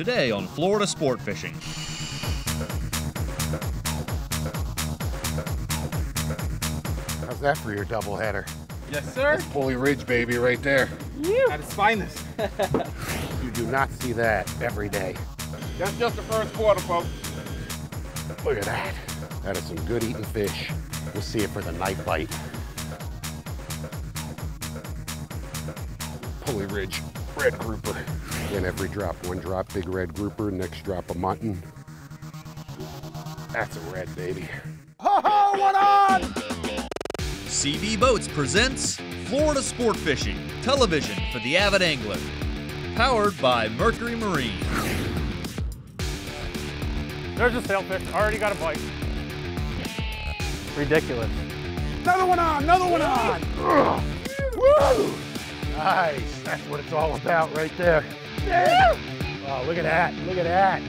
Today on Florida Sport Fishing. How's that for your doubleheader? Yes, sir. Pulley Ridge, baby, right there. At its finest. You do not see that every day. That's just the first quarter, folks. Look at that. That is some good eating fish. We'll see it for the night bite. Pulley Ridge, red grouper. In every drop, one drop, big red grouper, next drop, a mutton. That's a red, baby. Ho ho, what on? SeaVee Boats presents Florida Sport Fishing, television for the avid angler. Powered by Mercury Marine. There's a sailfish. Already got a bite. Ridiculous. Another one on, another one on. Woo! Nice. That's what it's all about right there. Oh, look at that. Look at that.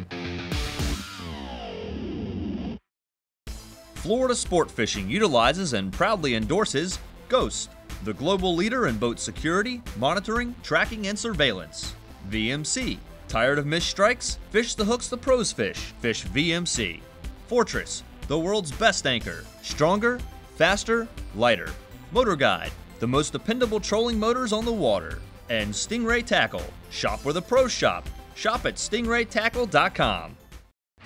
Florida Sport Fishing utilizes and proudly endorses Ghost, the global leader in boat security, monitoring, tracking, and surveillance. VMC. Tired of missed strikes? Fish the hooks the pros fish. Fish VMC. Fortress, the world's best anchor. Stronger, faster, lighter. Motor Guide, the most dependable trolling motors on the water. And Stingray Tackle. Shop where the pros shop. Shop at stingraytackle.com.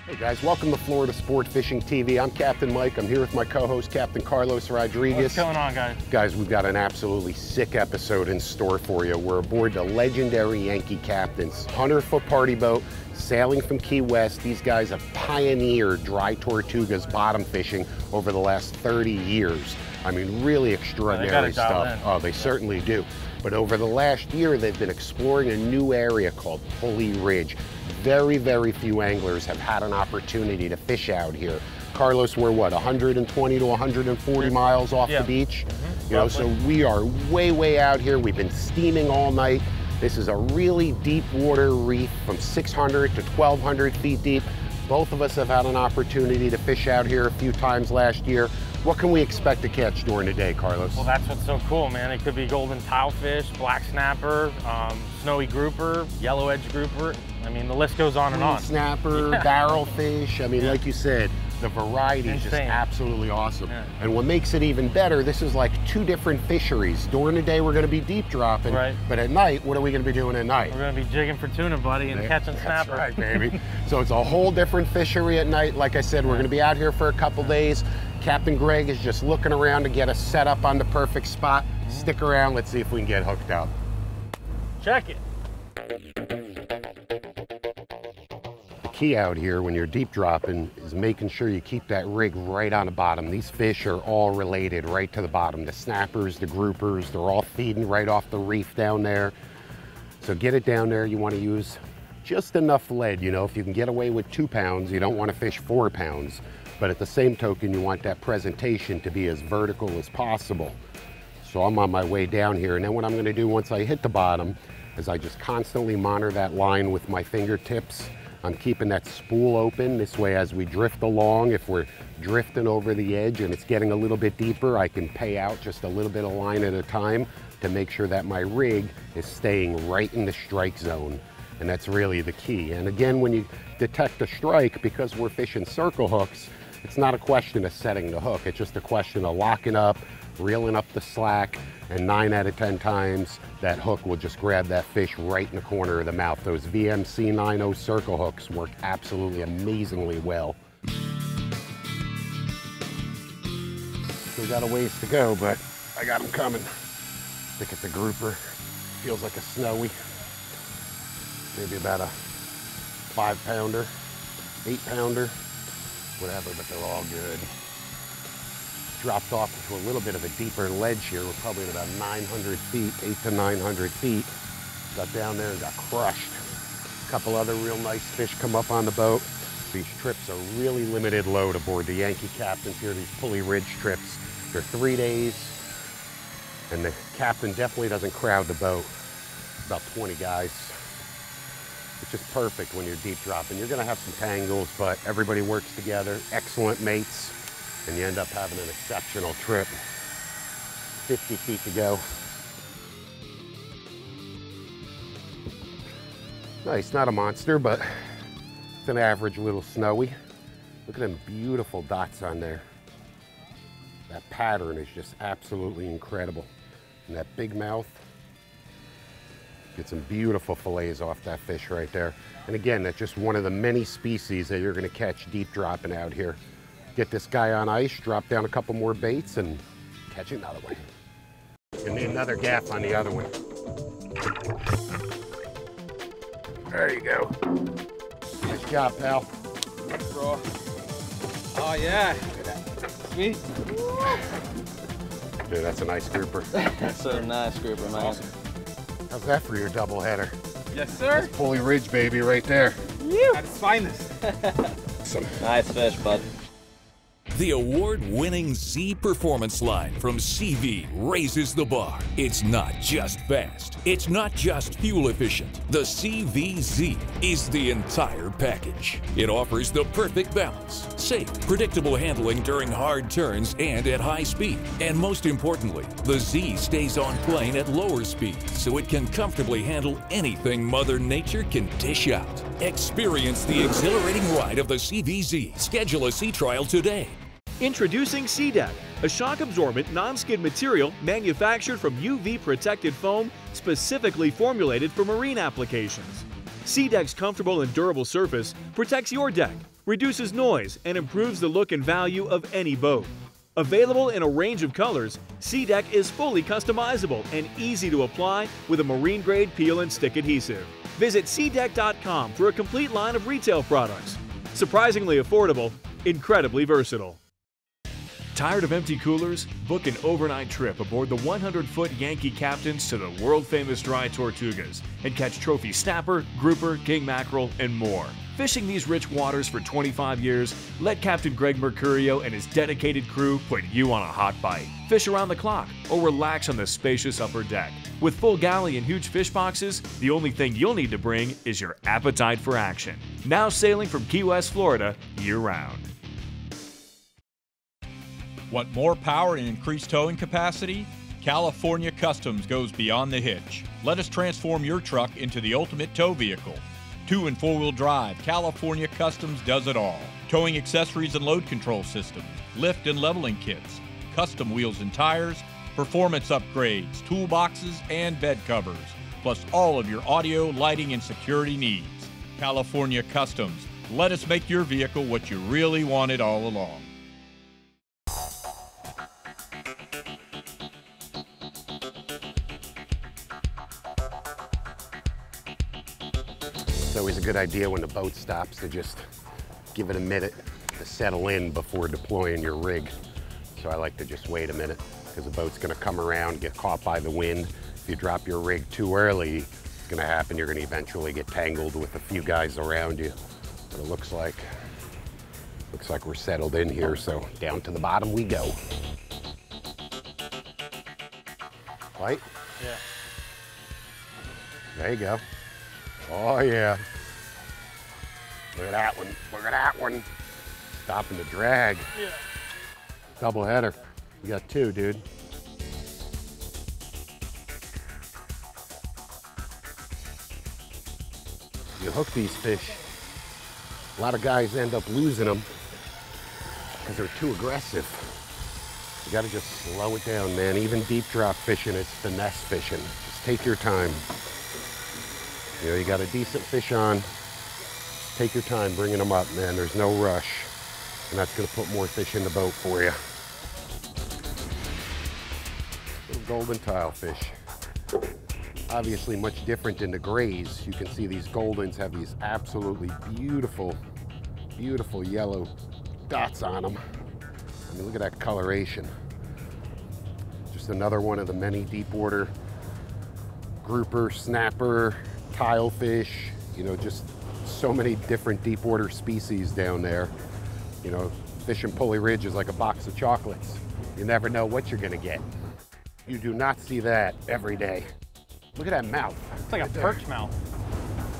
Hey guys, welcome to Florida Sport Fishing TV. I'm Captain Mike. I'm here with my co-host, Captain Carlos Rodriguez. What's going on, guys? Guys, we've got an absolutely sick episode in store for you. We're aboard the legendary Yankee Captains, 100-foot party boat, sailing from Key West. These guys have pioneered dry Tortugas bottom fishing over the last 30 years. I mean, really extraordinary it dialed stuff. Oh, they certainly do. But over the last year, they've been exploring a new area called Pulley Ridge. Very, very few anglers have had an opportunity to fish out here. Carlos, we're what, 120 to 140 miles off Yeah. the beach? Mm-hmm. You know, so we are way, way out here. We've been steaming all night. This is a really deep water reef from 600 to 1200 feet deep. Both of us have had an opportunity to fish out here a few times last year. What can we expect to catch during the day, Carlos? Well, that's what's so cool, man. It could be golden tilefish, black snapper, um, snowy grouper, yellow edge grouper. I mean, the list goes on and on. snapper, Yeah. barrelfish. I mean, Yeah. like you said, the variety is just absolutely awesome. Yeah. And what makes it even better, this is like two different fisheries. During the day, we're going to be deep dropping. Right. But at night, what are we going to be doing at night? We're gonna be jigging for tuna, buddy, and Yeah, catching That's snapper. right, baby. so it's a whole different fishery at night. Like I said, we're going to be out here for a couple days. Captain Greg is just looking around to get us set up on the perfect spot. Stick around. Let's see if we can get hooked up. Check it. The key out here when you're deep dropping is making sure you keep that rig right on the bottom. These fish are all related right to the bottom. The snappers, the groupers, they're all feeding right off the reef down there. So get it down there. You want to use just enough lead. You know, if you can get away with two pounds, you don't want to fish four pounds. But at the same token, you want that presentation to be as vertical as possible. So I'm on my way down here. And then what I'm gonna do once I hit the bottom is I just constantly monitor that line with my fingertips. I'm keeping that spool open. This way, as we drift along, if we're drifting over the edge and it's getting a little bit deeper, I can pay out just a little bit of line at a time to make sure that my rig is staying right in the strike zone. And that's really the key. And again, when you detect a strike, because we're fishing circle hooks, it's not a question of setting the hook. It's just a question of locking up, reeling up the slack, and nine out of 10 times that hook will just grab that fish right in the corner of the mouth. Those VMC 90 circle hooks work absolutely amazingly well. Still got a ways to go, but I got them coming. Think it's a grouper. Feels like a snowy. Maybe about a five pounder, eight pounder, whatever, but they're all good dropped off into a little bit of a deeper ledge here. We're probably at about 900 feet, eight to 900 feet. Got down there and got crushed. A couple other real nice fish come up on the boat. These trips are really limited load aboard the Yankee Captains here, these Pulley Ridge trips. They're three days, and the captain definitely doesn't crowd the boat. About 20 guys. It's just perfect when you're deep dropping. You're gonna have some tangles, but everybody works together. Excellent mates and you end up having an exceptional trip. 50 feet to go. Nice, not a monster, but it's an average little snowy. Look at them beautiful dots on there. That pattern is just absolutely incredible. And that big mouth, get some beautiful fillets off that fish right there. And again, that's just one of the many species that you're gonna catch deep dropping out here. Get this guy on ice, drop down a couple more baits and catch another one. And another gaff on the other one. There you go. Nice job, pal. Oh, yeah. Sweet. Dude, that's a nice grouper. That's a nice grouper, man. Awesome. How's that for your double header? Yes, sir. Pulley Ridge, baby, right there. At its finest. Some Nice fish, bud. The award winning Z Performance line from SeaVee raises the bar. It's not just fast, it's not just fuel efficient. The SeaVee Z is the entire package. It offers the perfect balance safe, predictable handling during hard turns and at high speed. And most importantly, the Z stays on plane at lower speeds so it can comfortably handle anything Mother Nature can dish out. Experience the exhilarating ride of the SeaVee Z. Schedule a sea trial today. Introducing SeaDeck, a shock absorbent non-skid material manufactured from UV protected foam specifically formulated for marine applications. SeaDeck's comfortable and durable surface protects your deck, reduces noise, and improves the look and value of any boat. Available in a range of colors, SeaDeck is fully customizable and easy to apply with a marine grade peel and stick adhesive. Visit SeaDeck.com for a complete line of retail products. Surprisingly affordable, incredibly versatile. Tired of empty coolers? Book an overnight trip aboard the 100 foot Yankee Captains to the world famous dry Tortugas and catch trophy snapper, grouper, king mackerel, and more. Fishing these rich waters for 25 years, let Captain Greg Mercurio and his dedicated crew put you on a hot bite. Fish around the clock or relax on the spacious upper deck. With full galley and huge fish boxes, the only thing you'll need to bring is your appetite for action. Now sailing from Key West, Florida, year round. Want more power and increased towing capacity? California Customs goes beyond the hitch. Let us transform your truck into the ultimate tow vehicle. Two and four wheel drive, California Customs does it all. Towing accessories and load control systems, lift and leveling kits, custom wheels and tires, performance upgrades, toolboxes, and bed covers, plus all of your audio, lighting, and security needs. California Customs. Let us make your vehicle what you really wanted all along. Always a good idea when the boat stops to just give it a minute to settle in before deploying your rig. So I like to just wait a minute because the boat's gonna come around, get caught by the wind. If you drop your rig too early, it's gonna happen. You're gonna eventually get tangled with a few guys around you. But it looks like, looks like we're settled in here. So down to the bottom we go. Light? Yeah. There you go. Oh yeah. Look at that one. Look at that one. Stopping the drag. Yeah. Double header. You got two, dude. You hook these fish. A lot of guys end up losing them because they're too aggressive. You gotta just slow it down, man. Even deep drop fishing, it's finesse fishing. Just take your time. You know, you got a decent fish on. Take your time bringing them up, man. There's no rush. And that's gonna put more fish in the boat for you. Little golden tile fish. Obviously much different than the grays. You can see these goldens have these absolutely beautiful, beautiful yellow dots on them. I mean, look at that coloration. Just another one of the many deep water grouper, snapper, tile fish, you know, just so many different deep water species down there. You know, fishing Pulley Ridge is like a box of chocolates. You never know what you're gonna get. You do not see that every day. Look at that mouth. It's like a perch mouth.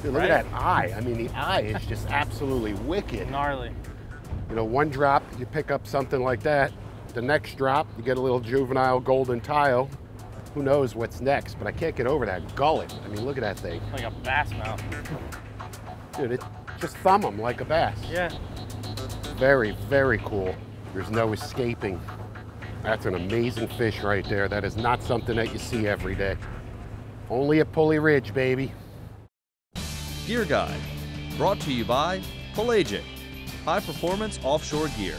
Dude, look Right? at that eye. I mean, the eye is just absolutely wicked. Gnarly. You know, one drop, you pick up something like that. The next drop, you get a little juvenile golden tile. Who knows what's next, but I can't get over that gullet. I mean, look at that thing. Like a bass mouth. Dude, it, just thumb them like a bass. Yeah. Very, very cool. There's no escaping. That's an amazing fish right there. That is not something that you see every day. Only at Pulley Ridge, baby. Gear Guide, brought to you by Pelagic, high performance offshore gear.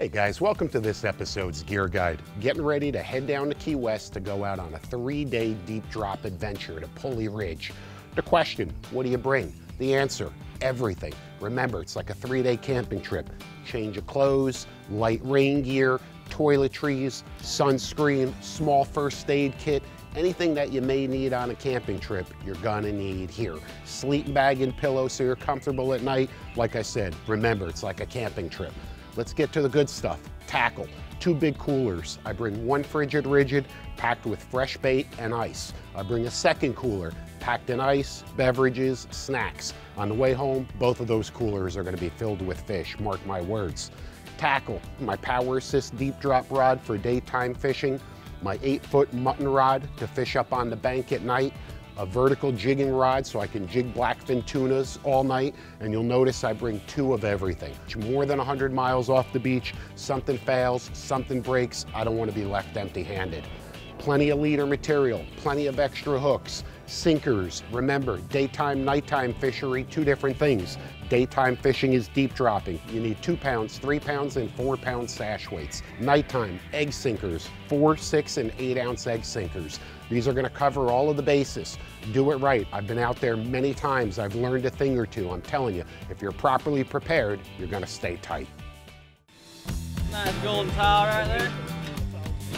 Hey guys, welcome to this episode's Gear Guide. Getting ready to head down to Key West to go out on a three-day deep drop adventure to Pulley Ridge. The question, what do you bring? The answer, everything. Remember, it's like a three-day camping trip. Change of clothes, light rain gear, toiletries, sunscreen, small first aid kit, anything that you may need on a camping trip, you're gonna need here. Sleeping bag and pillow so you're comfortable at night. Like I said, remember, it's like a camping trip. Let's get to the good stuff. Tackle, two big coolers. I bring one frigid rigid packed with fresh bait and ice. I bring a second cooler packed in ice, beverages, snacks. On the way home, both of those coolers are gonna be filled with fish, mark my words. Tackle, my Power Assist deep drop rod for daytime fishing, my eight foot mutton rod to fish up on the bank at night, a vertical jigging rod so I can jig blackfin tunas all night. And you'll notice I bring two of everything. More than 100 miles off the beach, something fails, something breaks, I don't want to be left empty handed. Plenty of leader material, plenty of extra hooks, sinkers. Remember, daytime, nighttime fishery, two different things. Daytime fishing is deep dropping. You need two pounds, three pounds, and four pound sash weights. Nighttime, egg sinkers, four, six, and eight ounce egg sinkers. These are gonna cover all of the bases. Do it right. I've been out there many times. I've learned a thing or two. I'm telling you, if you're properly prepared, you're gonna stay tight. Nice golden tile right there.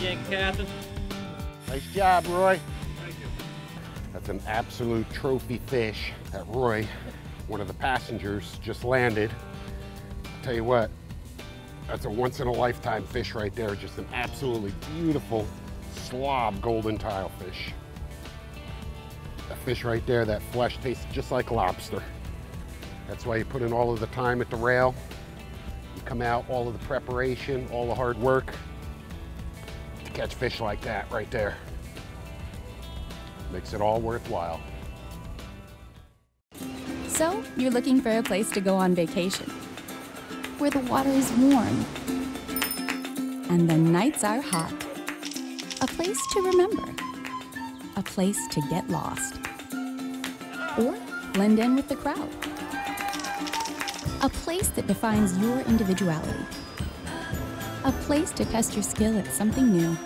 Yank captain. Nice job, Roy. Thank you. That's an absolute trophy fish that Roy, one of the passengers, just landed. I'll tell you what, that's a once in a lifetime fish right there. Just an absolutely beautiful slob golden tile fish. That fish right there, that flesh tastes just like lobster. That's why you put in all of the time at the rail. You come out, all of the preparation, all the hard work to catch fish like that right there. Makes it all worthwhile. So, you're looking for a place to go on vacation where the water is warm and the nights are hot. A place to remember, a place to get lost, or blend in with the crowd. A place that defines your individuality. A place to test your skill at something new.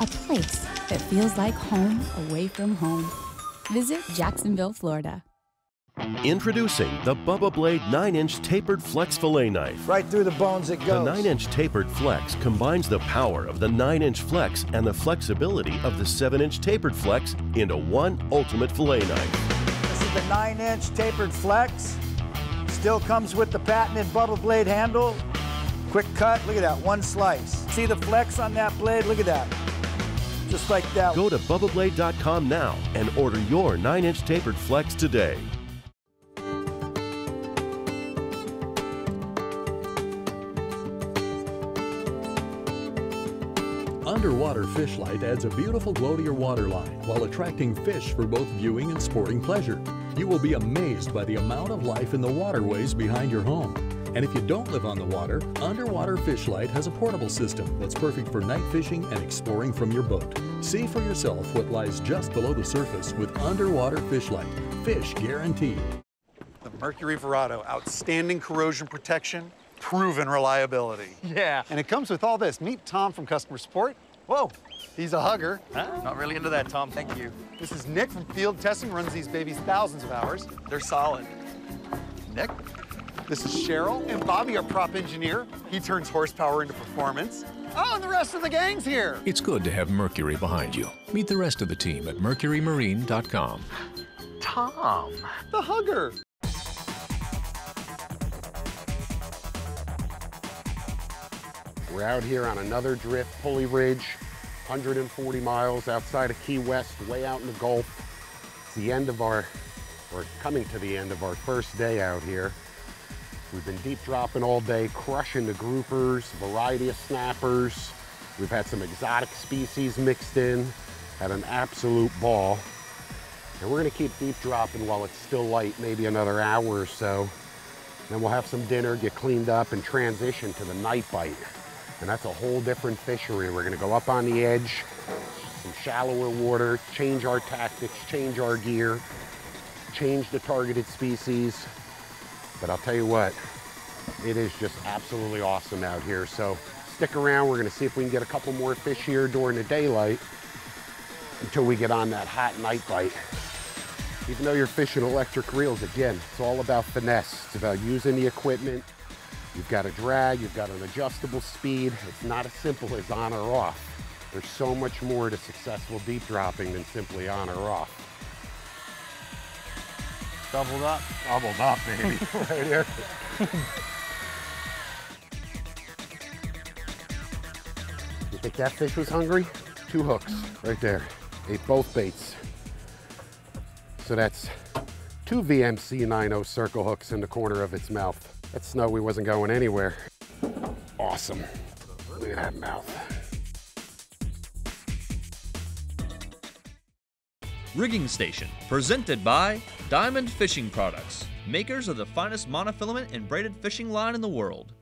A place that feels like home away from home. Visit Jacksonville, Florida. Introducing the Bubba Blade 9-inch tapered flex fillet knife. Right through the bones it goes. The 9-inch tapered flex combines the power of the 9-inch flex and the flexibility of the 7-inch tapered flex into one ultimate fillet knife. This is the 9-inch tapered flex. Still comes with the patented Bubba Blade handle. Quick cut, look at that, one slice. See the flex on that blade? Look at that. Just like that. Go to bubbablade.com now and order your 9-inch tapered flex today. Underwater Fish Light adds a beautiful glow to your waterline while attracting fish for both viewing and sporting pleasure. You will be amazed by the amount of life in the waterways behind your home. And if you don't live on the water, Underwater Fish Light has a portable system that's perfect for night fishing and exploring from your boat. See for yourself what lies just below the surface with Underwater Fish Light. Fish guaranteed. The Mercury Verado, outstanding corrosion protection, proven reliability. Yeah. And it comes with all this. Meet Tom from customer support. Whoa, he's a hugger. Not really into that, Tom. Thank you. This is Nick from field testing, runs these babies thousands of hours. They're solid. Nick. This is Cheryl and Bobby, our prop engineer. He turns horsepower into performance. Oh, and the rest of the gang's here. It's good to have Mercury behind you. Meet the rest of the team at mercurymarine.com. Tom, the hugger. We're out here on another drift, Pulley Ridge, 140 miles outside of Key West, way out in the Gulf. It's the end of our, we're coming to the end of our first day out here. We've been deep dropping all day, crushing the groupers, variety of snappers. We've had some exotic species mixed in, had an absolute ball. And we're gonna keep deep dropping while it's still light, maybe another hour or so. Then we'll have some dinner, get cleaned up, and transition to the night bite. And that's a whole different fishery. We're gonna go up on the edge, some shallower water, change our tactics, change our gear, change the targeted species. But I'll tell you what, it is just absolutely awesome out here. So stick around. We're gonna see if we can get a couple more fish here during the daylight until we get on that hot night bite. Even though you're fishing electric reels, again, it's all about finesse. It's about using the equipment. You've got a drag, you've got an adjustable speed. It's not as simple as on or off. There's so much more to successful deep dropping than simply on or off. Doubled up. Doubled up, baby, right here. You think that fish was hungry? Two hooks right there. Ate both baits. So that's two VMC 90 circle hooks in the corner of its mouth. That snowy wasn't going anywhere. Awesome. Look at that mouth. Rigging Station, presented by Diamond Fishing Products, makers of the finest monofilament and braided fishing line in the world.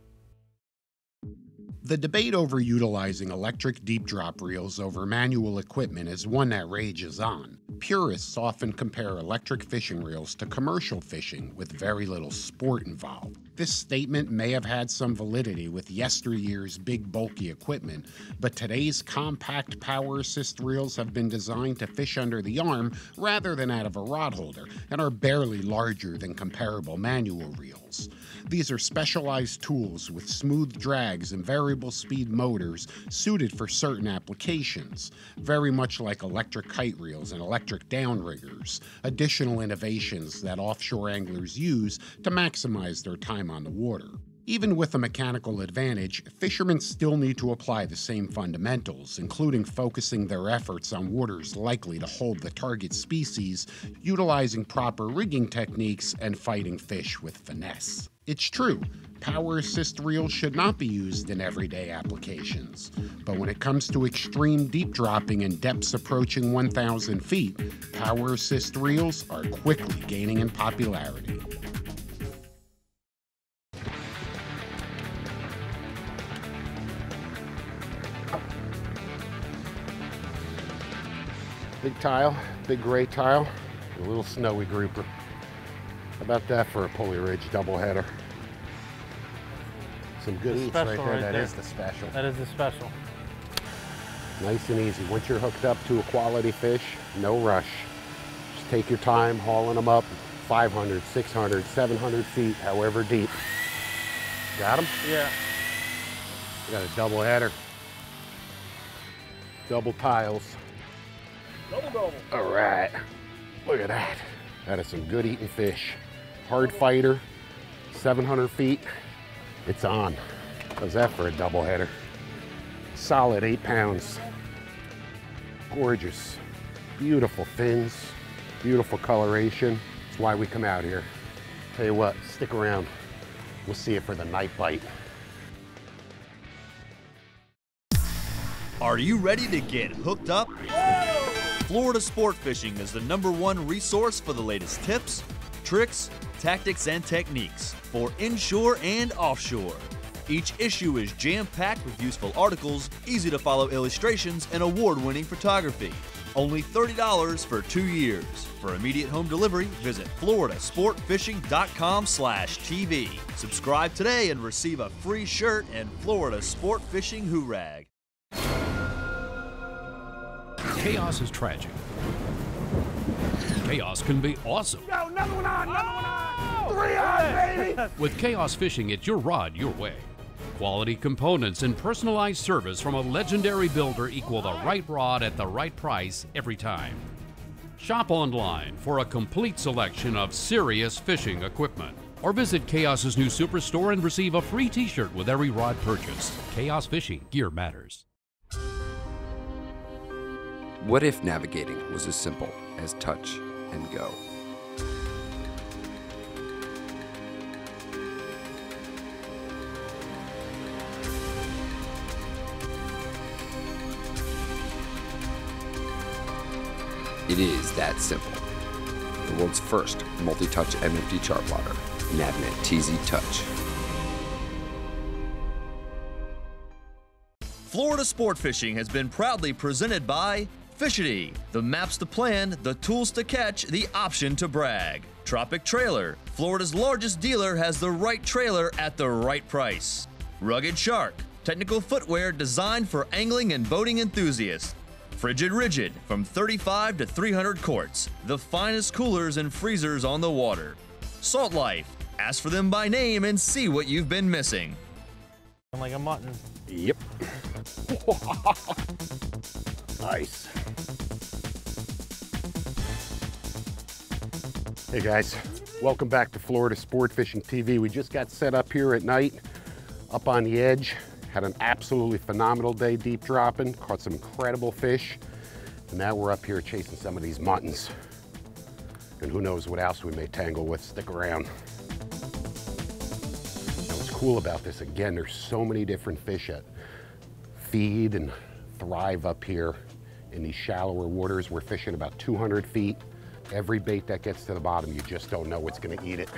The debate over utilizing electric deep drop reels over manual equipment is one that rages on. Purists often compare electric fishing reels to commercial fishing with very little sport involved. This statement may have had some validity with yesteryear's big bulky equipment, but today's compact power assist reels have been designed to fish under the arm rather than out of a rod holder and are barely larger than comparable manual reels. These are specialized tools with smooth drags and variable speed motors suited for certain applications, very much like electric kite reels and electric downriggers, additional innovations that offshore anglers use to maximize their time on the water. Even with a mechanical advantage, fishermen still need to apply the same fundamentals, including focusing their efforts on waters likely to hold the target species, utilizing proper rigging techniques, and fighting fish with finesse. It's true, power assist reels should not be used in everyday applications, but when it comes to extreme deep dropping and depths approaching 1,000 feet, power assist reels are quickly gaining in popularity. Big tile, big gray tile, a little snowy grouper. How about that for a pulley ridge doubleheader? Some good The eats right there. special That right is there. the special. That is the special. Nice and easy. Once you're hooked up to a quality fish, no rush. Just take your time hauling them up 500, 600, 700 feet, however deep. Got them? Yeah. Got a double header. Double tiles. Double double. All right. Look at that. That is some good eating fish. Hard fighter, 700 feet. It's on. How's that for a double header? Solid eight pounds. Gorgeous. Beautiful fins. Beautiful coloration. That's why we come out here. Tell you what, stick around. We'll see you for the night bite. Are you ready to get hooked up? Florida Sport Fishing is the number one resource for the latest tips, tricks, tactics, and techniques for inshore and offshore. Each issue is jam packed with useful articles, easy to follow illustrations, and award winning photography. Only $30 for two years. For immediate home delivery, visit floridasportfishing.com slash TV. Subscribe today and receive a free shirt and Florida Sport Fishing Hoorag. Chaos is tragic. Chaos can be awesome. Yo, another one on, another one on. Oh! Three on, baby. With Chaos Fishing, it's your rod, your way. Quality components and personalized service from a legendary builder equal the right rod at the right price every time. Shop online for a complete selection of serious fishing equipment. Or visit Chaos's new superstore and receive a free t shirt with every rod purchased. Chaos Fishing, gear matters. What if navigating was as simple as touch and go? It is that simple. the world's first multi-touch MFD chart plotter, Navnet TZ Touch. Florida Sport Fishing has been proudly presented by Fishidy, the maps to plan, the tools to catch, the option to brag. Tropic Trailer, Florida's largest dealer, has the right trailer at the right price. Rugged Shark, technical footwear designed for angling and boating enthusiasts. Frigid Rigid, from 35 to 300 quarts, the finest coolers and freezers on the water. Salt Life, ask for them by name and see what you've been missing. Like a mutton. Yep. nice. Hey guys, welcome back to Florida Sport Fishing TV. We just got set up here at night, up on the edge. Had an absolutely phenomenal day deep dropping, caught some incredible fish. And now we're up here chasing some of these muttons. And who knows what else we may tangle with, stick around. Now what's cool about this, again, there's so many different fish that feed and thrive up here in these shallower waters. We're fishing about 200 feet. Every bait that gets to the bottom, you just don't know what's gonna eat it.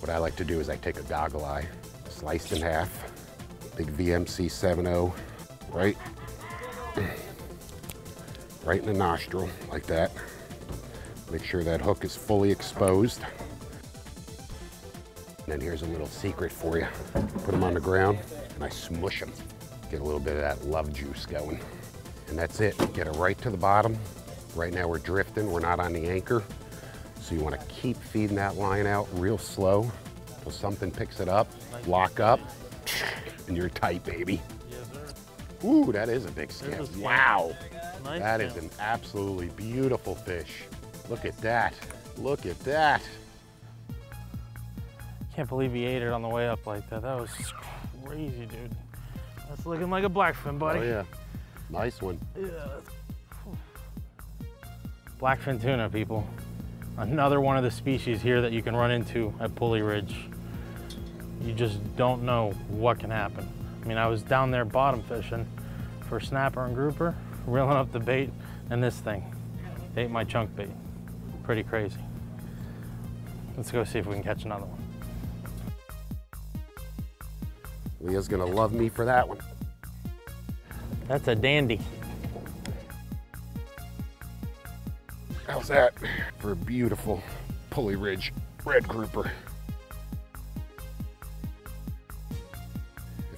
What I like to do is I take a goggle eye, sliced in half, big VMC 7.0, right, right in the nostril, like that. Make sure that hook is fully exposed. And then here's a little secret for you. Put them on the ground and I smush them. Get a little bit of that love juice going. And that's it, get it right to the bottom. Right now we're drifting, we're not on the anchor. So you wanna keep feeding that line out real slow until something picks it up, lock up, and you're tight, baby. Ooh, that is a big scamp. Wow. Nice That is an absolutely beautiful fish. Look at that. Look at that. Can't believe he ate it on the way up like that. That was crazy, dude. That's looking like a blackfin, buddy. Oh yeah. Nice one. Yeah. Blackfin tuna, people. Another one of the species here that you can run into at Pulley Ridge. You just don't know what can happen. I mean, I was down there bottom fishing for snapper and grouper, reeling up the bait, and this thing ate my chunk bait. Pretty crazy. Let's go see if we can catch another one. Leah's gonna love me for that one. That's a dandy. How's that for a beautiful Pulley Ridge red grouper?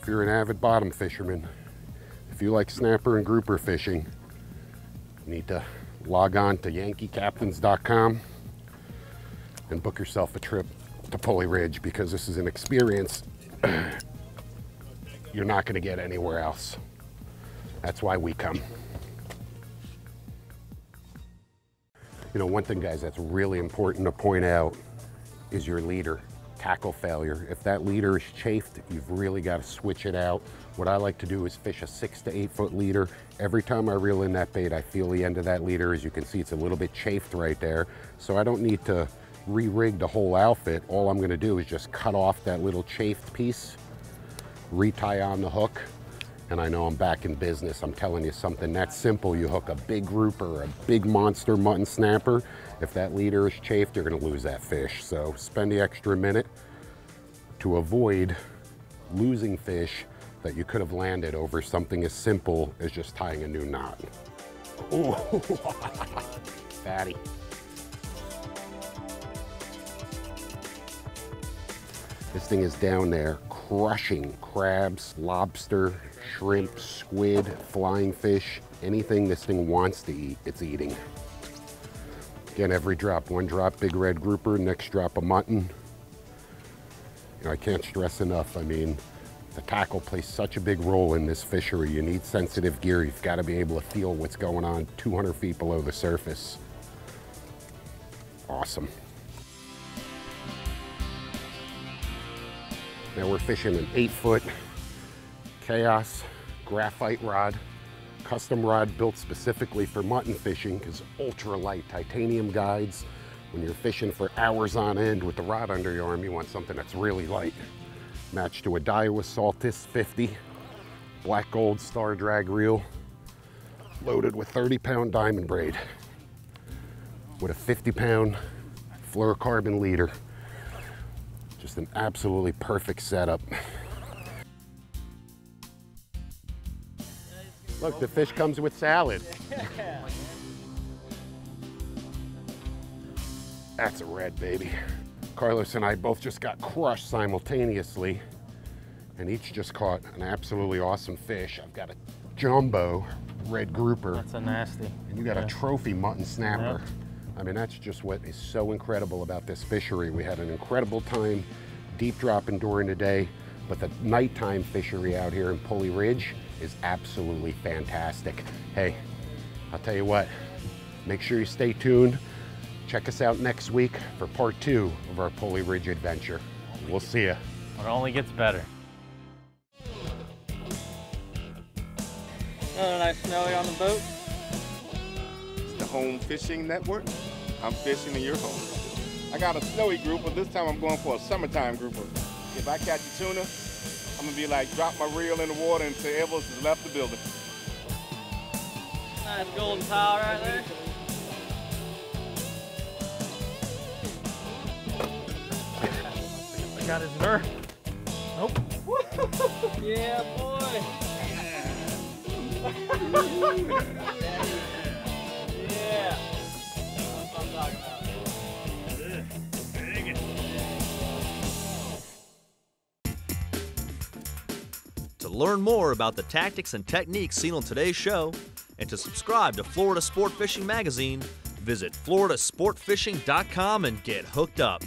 If you're an avid bottom fisherman, if you like snapper and grouper fishing, you need to log on to yankeecaptains.com and book yourself a trip to Pulley Ridge because this is an experience you're not going to get anywhere else. That's why we come. You know, one thing, guys, that's really important to point out is your leader. Tackle failure. If that leader is chafed, you've really got to switch it out. What I like to do is fish a six to eight foot leader. Every time I reel in that bait, I feel the end of that leader. As you can see, it's a little bit chafed right there. So I don't need to re-rig the whole outfit. All I'm gonna do is just cut off that little chafed piece, retie on the hook, and I know I'm back in business. I'm telling you something that simple. You hook a big grouper, a big monster mutton snapper. If that leader is chafed, you're gonna lose that fish. So spend the extra minute to avoid losing fish that you could have landed over something as simple as just tying a new knot. Ooh, fatty. This thing is down there crushing crabs, lobster, shrimp, squid, flying fish, anything this thing wants to eat, it's eating. Again, every drop, one drop big red grouper, next drop a mutton. You know, I can't stress enough, I mean, the tackle plays such a big role in this fishery. You need sensitive gear. You've got to be able to feel what's going on 200 feet below the surface. Awesome. Now we're fishing an eight foot Chaos graphite rod, custom rod built specifically for mutton fishing because ultra light titanium guides. When you're fishing for hours on end with the rod under your arm, you want something that's really light. Matched to a Daiwa Saltist 50, black gold star drag reel, loaded with 30 pound diamond braid. with a 50 pound fluorocarbon leader. Just an absolutely perfect setup. Look, the fish comes with salad. That's a red, baby. Carlos and I both just got crushed simultaneously and each just caught an absolutely awesome fish. I've got a jumbo red grouper. That's a nasty. And you got Yeah. a trophy mutton snapper. Yep. I mean, that's just what is so incredible about this fishery. We had an incredible time deep dropping during the day, but the nighttime fishery out here in Pulley Ridge is absolutely fantastic. Hey, I'll tell you what, make sure you stay tuned. Check us out next week for part two of our Pulley Ridge adventure. We'll see you. It only gets better. Another nice snowy on the boat. It's the Home Fishing Network. I'm fishing in your home. I got a snowy grouper. This time I'm going for a summertime grouper. If I catch a tuna, I'm gonna be like, drop my reel in the water and say Evans has left the building. Nice golden tile right there. I got his nerve. Nope. yeah, boy. To learn more about the tactics and techniques seen on today's show, and to subscribe to Florida Sport Fishing Magazine, visit floridasportfishing.com and get hooked up.